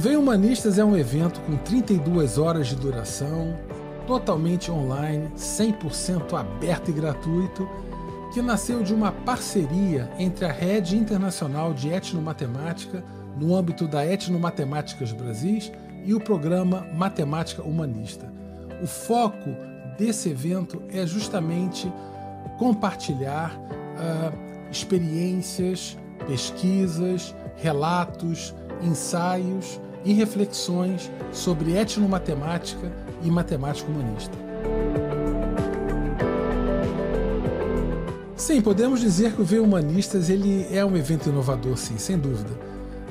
Vem Humanistas é um evento com 32 horas de duração, totalmente online, 100% aberto e gratuito, que nasceu de uma parceria entre a Rede Internacional de Etnomatemática, no âmbito da Etnomatemáticas Brasis, e o programa Matemática Humanista. O foco desse evento é justamente compartilhar uh, experiências, pesquisas, relatos, ensaios e reflexões sobre etnomatemática e matemática humanista. Sim, podemos dizer que o V Humanistas ele é um evento inovador, sim, sem dúvida.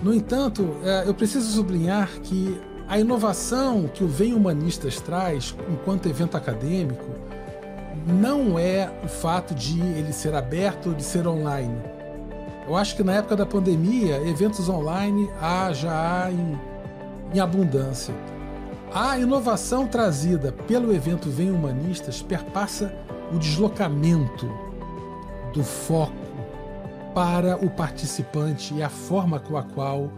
No entanto, é, eu preciso sublinhar que a inovação que o Vem Humanistas traz enquanto evento acadêmico não é o fato de ele ser aberto ou de ser online. Eu acho que na época da pandemia, eventos online há, já há em, em abundância. A inovação trazida pelo evento Vem Humanistas perpassa o deslocamento do foco para o participante e a forma com a qual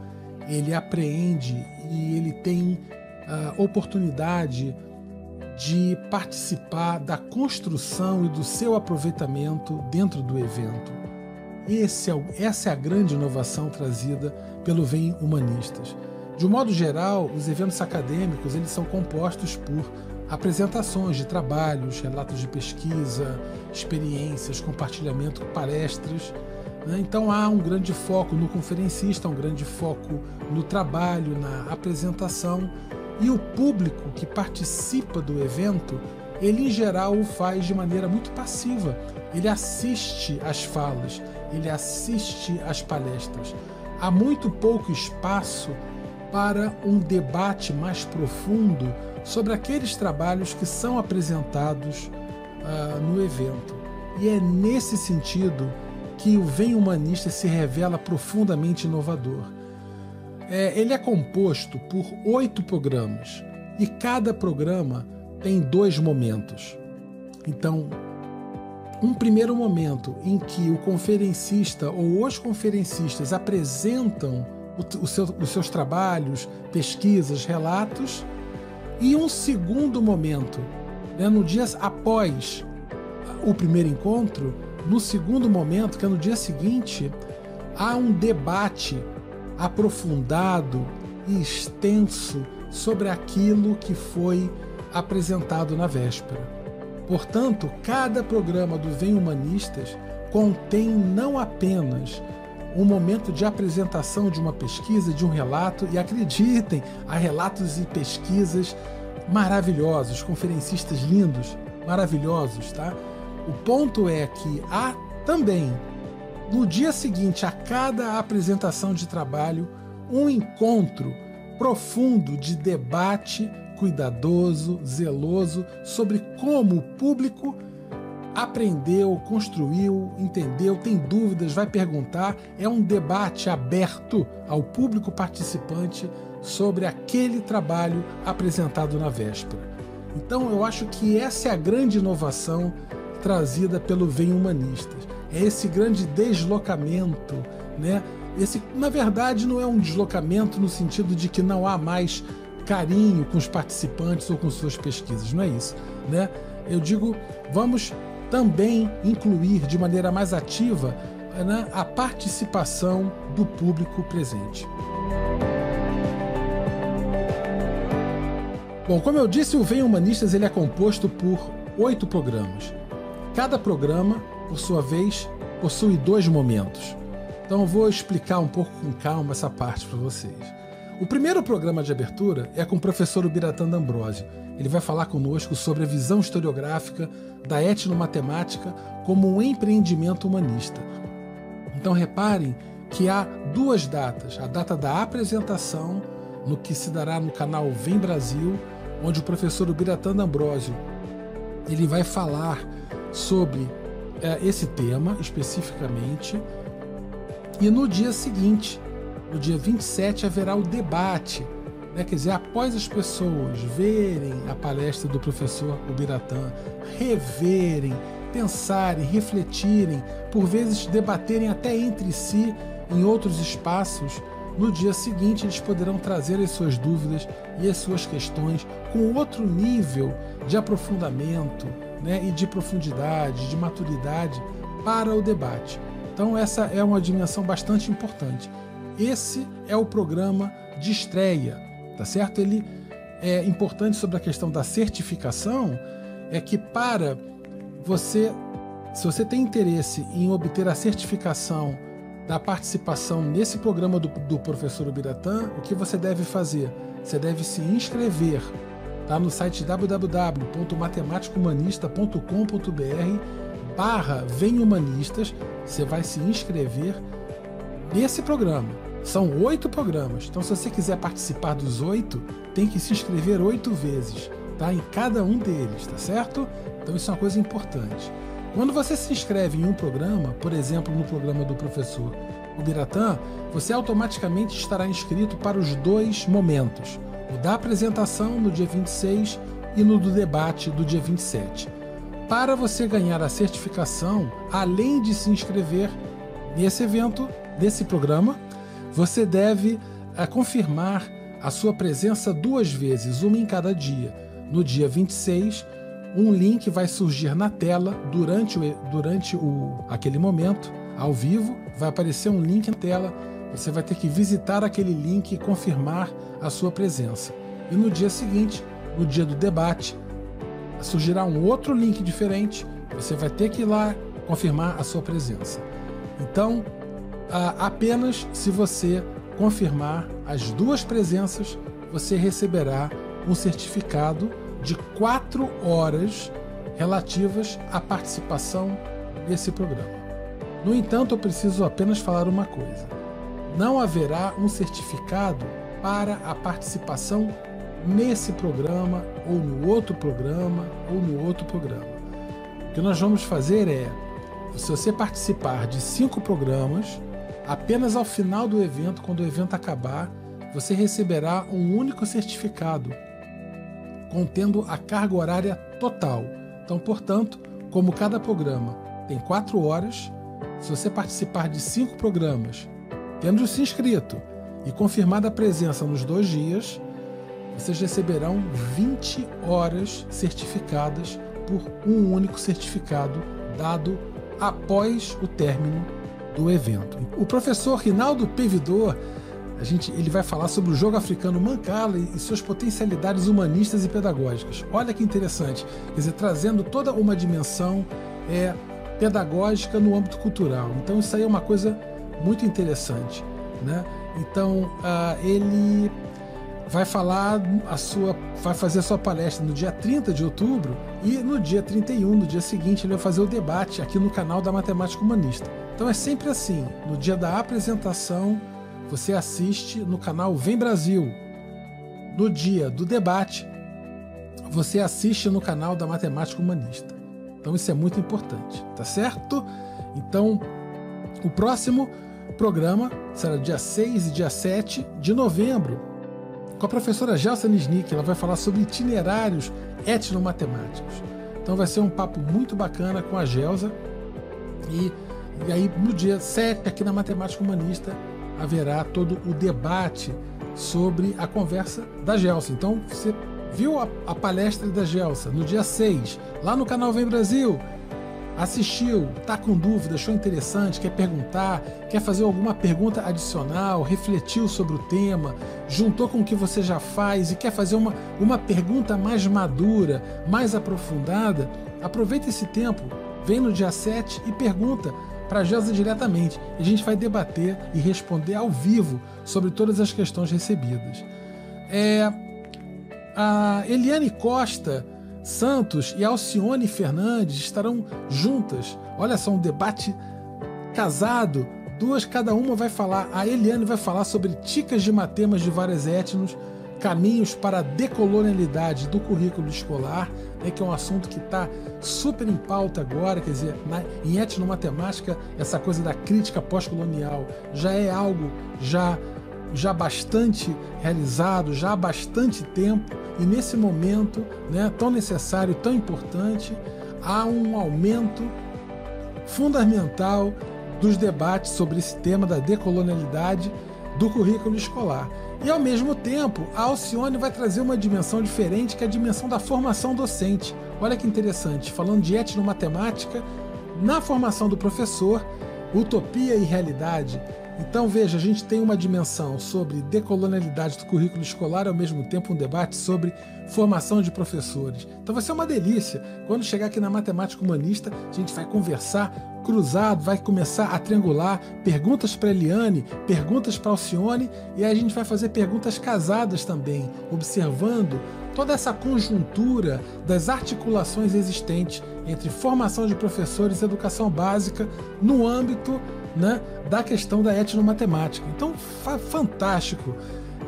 ele apreende e ele tem a oportunidade de participar da construção e do seu aproveitamento dentro do evento. É, essa é a grande inovação trazida pelo Vem Humanistas. De um modo geral, os eventos acadêmicos eles são compostos por apresentações de trabalhos, relatos de pesquisa, experiências, compartilhamento, palestras né? Então há um grande foco no conferencista, um grande foco no trabalho, na apresentação e o público que participa do evento, ele em geral o faz de maneira muito passiva. Ele assiste às falas, ele assiste às palestras. Há muito pouco espaço para um debate mais profundo sobre aqueles trabalhos que são apresentados uh, no evento. E é nesse sentido que o Vem Humanista se revela profundamente inovador. É, ele é composto por oito programas e cada programa tem dois momentos. Então, um primeiro momento em que o conferencista ou os conferencistas apresentam o, seu, os seus trabalhos, pesquisas, relatos, e um segundo momento, né, no dias após o primeiro encontro, no segundo momento, que é no dia seguinte, há um debate aprofundado e extenso sobre aquilo que foi apresentado na véspera. Portanto, cada programa do Vem Humanistas contém não apenas um momento de apresentação de uma pesquisa, de um relato, e acreditem, há relatos e pesquisas maravilhosos, conferencistas lindos, maravilhosos, tá? O ponto é que há também, no dia seguinte a cada apresentação de trabalho, um encontro profundo de debate cuidadoso, zeloso sobre como o público aprendeu, construiu, entendeu, tem dúvidas, vai perguntar. É um debate aberto ao público participante sobre aquele trabalho apresentado na véspera. Então eu acho que essa é a grande inovação trazida pelo Vem Humanistas. É esse grande deslocamento, né? Esse, na verdade, não é um deslocamento no sentido de que não há mais carinho com os participantes ou com suas pesquisas, não é isso, né? Eu digo, vamos também incluir de maneira mais ativa né, a participação do público presente. Bom, como eu disse, o Vem Humanistas ele é composto por oito programas. Cada programa, por sua vez, possui dois momentos. Então eu vou explicar um pouco com calma essa parte para vocês. O primeiro programa de abertura é com o professor Ubiratã D'Ambrosio. Ele vai falar conosco sobre a visão historiográfica da etnomatemática como um empreendimento humanista. Então reparem que há duas datas: a data da apresentação, no que se dará no canal Vem Brasil, onde o professor Ubiratã D'Ambrosio ele vai falar sobre é, esse tema especificamente. E no dia seguinte, no dia 27, haverá o debate. Né? Quer dizer, após as pessoas verem a palestra do professor Ubiratã, reverem, pensarem, refletirem, por vezes debaterem até entre si em outros espaços no dia seguinte eles poderão trazer as suas dúvidas e as suas questões com outro nível de aprofundamento né, e de profundidade, de maturidade para o debate. Então, essa é uma dimensão bastante importante. Esse é o programa de estreia, tá certo? Ele é importante sobre a questão da certificação, é que para você, se você tem interesse em obter a certificação da participação nesse programa do, do professor Ubiratã, o que você deve fazer? Você deve se inscrever tá? no site www.matematicohumanista.com.br barra Vem Humanistas, você vai se inscrever nesse programa. São oito programas, então se você quiser participar dos oito, tem que se inscrever oito vezes, tá? Em cada um deles, tá certo? Então isso é uma coisa importante. Quando você se inscreve em um programa, por exemplo, no programa do professor Ubiratã, você automaticamente estará inscrito para os dois momentos: o da apresentação no dia 26 e no do debate do dia 27. Para você ganhar a certificação, além de se inscrever nesse evento, nesse programa, você deve eh, confirmar a sua presença duas vezes, uma em cada dia. No dia 26 um link vai surgir na tela durante, o, durante o, aquele momento, ao vivo, vai aparecer um link na tela. Você vai ter que visitar aquele link e confirmar a sua presença. E no dia seguinte, no dia do debate, surgirá um outro link diferente. Você vai ter que ir lá confirmar a sua presença. Então, apenas se você confirmar as duas presenças, você receberá um certificado de quatro horas relativas à participação nesse programa. No entanto, eu preciso apenas falar uma coisa: não haverá um certificado para a participação nesse programa, ou no outro programa, ou no outro programa. O que nós vamos fazer é, se você participar de cinco programas, apenas ao final do evento, quando o evento acabar, você receberá um único certificado contendo a carga horária total. Então, portanto, como cada programa tem quatro horas, se você participar de cinco programas, tendo se inscrito e confirmada a presença nos dois dias, vocês receberão 20 horas certificadas por um único certificado dado após o término do evento. O professor Rinaldo Pevidor a gente, ele vai falar sobre o jogo africano Mancala e suas potencialidades humanistas e pedagógicas. Olha que interessante, quer dizer, trazendo toda uma dimensão é, pedagógica no âmbito cultural. Então isso aí é uma coisa muito interessante, né? Então uh, ele vai falar a sua, vai fazer a sua palestra no dia 30 de outubro e no dia 31, no dia seguinte, ele vai fazer o debate aqui no canal da Matemática Humanista. Então é sempre assim, no dia da apresentação você assiste no canal Vem Brasil. No dia do debate, você assiste no canal da Matemática Humanista. Então isso é muito importante, tá certo? Então, o próximo programa será dia 6 e dia 7 de novembro, com a professora Gelsa Nisnik. Ela vai falar sobre itinerários etnomatemáticos. Então vai ser um papo muito bacana com a Gelsa. E, e aí, no dia 7, aqui na Matemática Humanista, haverá todo o debate sobre a conversa da Gelsa. Então, você viu a, a, palestra da Gelsa no dia 6, lá no canal Vem Brasil, assistiu, está com dúvida, achou interessante, quer perguntar, quer fazer alguma pergunta adicional, refletiu sobre o tema, juntou com o que você já faz e quer fazer uma, uma pergunta mais madura, mais aprofundada, aproveita esse tempo, vem no dia 7 e pergunta para a diretamente. E a gente vai debater e responder ao vivo sobre todas as questões recebidas. É, a Eliane Costa Santos e Alcione Fernandes estarão juntas. Olha só, um debate casado. Duas, cada uma vai falar. A Eliane vai falar sobre ticas de matemas de várias etnos caminhos para a decolonialidade do currículo escolar, né, que é um assunto que está super em pauta agora, quer dizer, na, em etnomatemática, essa coisa da crítica pós-colonial já é algo já, já bastante realizado, já há bastante tempo, e nesse momento né, tão necessário, tão importante, há um aumento fundamental dos debates sobre esse tema da decolonialidade do currículo escolar. E ao mesmo tempo, a Alcione vai trazer uma dimensão diferente, que é a dimensão da formação docente. Olha que interessante, falando de etnomatemática na formação do professor, utopia e realidade. Então veja, a gente tem uma dimensão sobre decolonialidade do currículo escolar, ao mesmo tempo um debate sobre formação de professores. Então vai ser uma delícia. Quando chegar aqui na matemática humanista, a gente vai conversar cruzado, vai começar a triangular perguntas para Eliane, perguntas para Alcione e aí a gente vai fazer perguntas casadas também, observando toda essa conjuntura das articulações existentes entre formação de professores e educação básica no âmbito né, da questão da etnomatemática. Então, fantástico.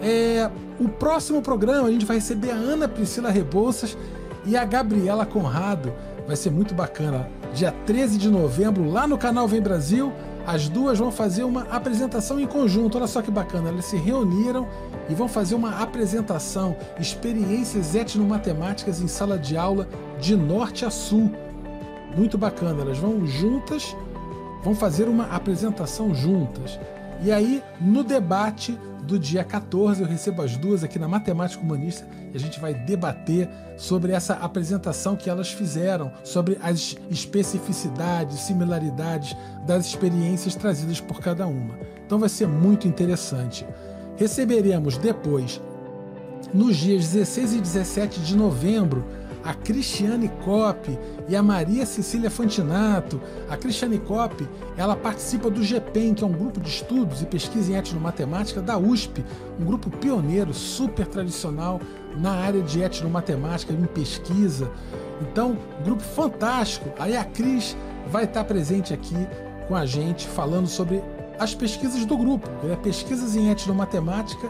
É, o próximo programa a gente vai receber a Ana Priscila Rebouças e a Gabriela Conrado. Vai ser muito bacana. Dia 13 de novembro, lá no canal Vem Brasil, as duas vão fazer uma apresentação em conjunto. Olha só que bacana, elas se reuniram e vão fazer uma apresentação, experiências etnomatemáticas em sala de aula de norte a sul. Muito bacana, elas vão juntas vão fazer uma apresentação juntas. E aí, no debate do dia 14, eu recebo as duas aqui na Matemática Humanista e a gente vai debater sobre essa apresentação que elas fizeram, sobre as especificidades, similaridades das experiências trazidas por cada uma. Então vai ser muito interessante. Receberemos depois, nos dias 16 e 17 de novembro, a Cristiane Kopp e a Maria Cecília Fantinato. A Cristiane Kopp, ela participa do GPEM, que é um grupo de estudos e pesquisa em etnomatemática da USP, um grupo pioneiro, super tradicional na área de etnomatemática, em pesquisa. Então, grupo fantástico. Aí a Cris vai estar presente aqui com a gente falando sobre as pesquisas do grupo, né? pesquisas em etnomatemática,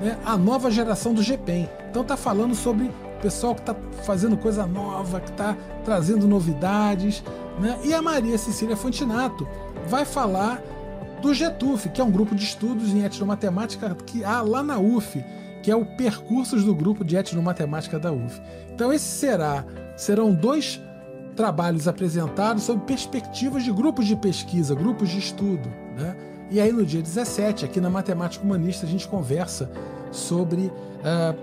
né? a nova geração do GPEM. Então está falando sobre pessoal que está fazendo coisa nova, que está trazendo novidades. Né? E a Maria Cecília Fontinato vai falar do GETUF, que é um grupo de estudos em etnomatemática que há lá na UF, que é o Percursos do Grupo de Etnomatemática da UF. Então esse será, serão dois trabalhos apresentados sobre perspectivas de grupos de pesquisa, grupos de estudo. Né? E aí no dia 17, aqui na Matemática Humanista, a gente conversa sobre uh,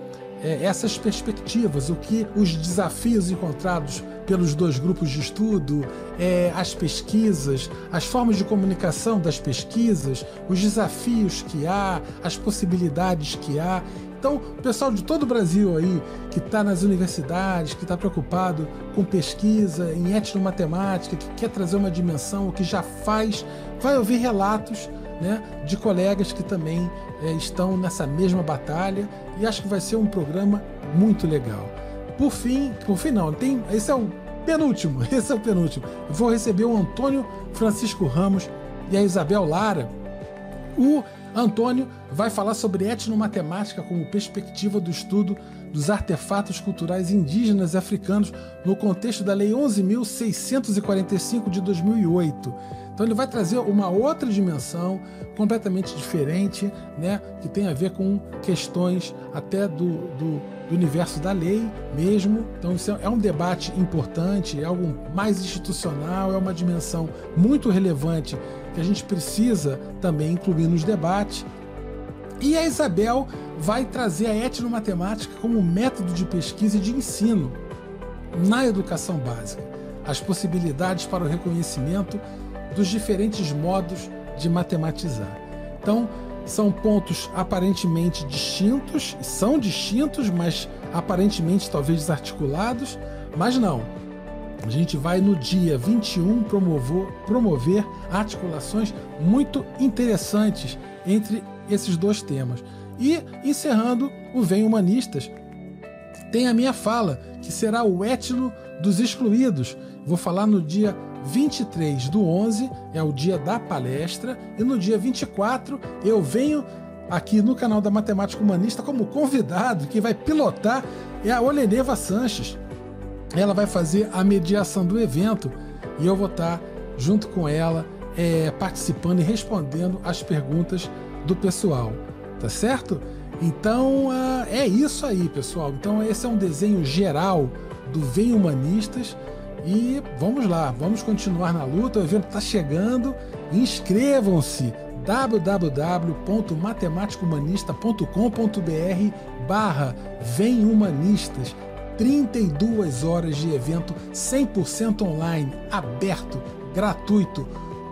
é, essas perspectivas, o que os desafios encontrados pelos dois grupos de estudo, é, as pesquisas, as formas de comunicação das pesquisas, os desafios que há, as possibilidades que há. Então, o pessoal de todo o Brasil aí, que está nas universidades, que está preocupado com pesquisa em etnomatemática, que quer trazer uma dimensão, que já faz, vai ouvir relatos né, de colegas que também é, estão nessa mesma batalha e acho que vai ser um programa muito legal. Por fim, por fim não, tem, esse é o penúltimo, esse é o penúltimo. Vou receber o Antônio Francisco Ramos e a Isabel Lara. O Antônio vai falar sobre etnomatemática como perspectiva do estudo dos artefatos culturais indígenas e africanos no contexto da Lei 11.645 de 2008. Então ele vai trazer uma outra dimensão completamente diferente, né, que tem a ver com questões até do, do, do universo da lei mesmo. Então isso é um debate importante, é algo mais institucional, é uma dimensão muito relevante que a gente precisa também incluir nos debates. E a Isabel vai trazer a etnomatemática como método de pesquisa e de ensino na educação básica, as possibilidades para o reconhecimento dos diferentes modos de matematizar. Então, são pontos aparentemente distintos, são distintos, mas aparentemente talvez desarticulados, mas não. A gente vai no dia 21 promover, promover articulações muito interessantes entre esses dois temas. E encerrando o Vem Humanistas, tem a minha fala, que será o etno dos excluídos. Vou falar no dia 23 do 11 é o dia da palestra e no dia 24 eu venho aqui no canal da Matemática Humanista como convidado que vai pilotar é a Oleneva Sanches. Ela vai fazer a mediação do evento e eu vou estar junto com ela é, participando e respondendo as perguntas do pessoal, tá certo? Então uh, é isso aí, pessoal. Então esse é um desenho geral do Vem Humanistas. E vamos lá, vamos continuar na luta. O evento está chegando. Inscrevam-se, www.matemáticohumanista.com.br barra Vem Humanistas 32 horas de evento 100% online, aberto, gratuito,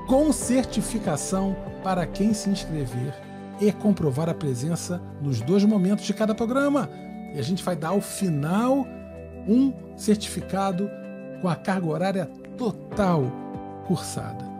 com certificação para quem se inscrever e comprovar a presença nos dois momentos de cada programa. E a gente vai dar ao final um certificado com a carga horária total cursada.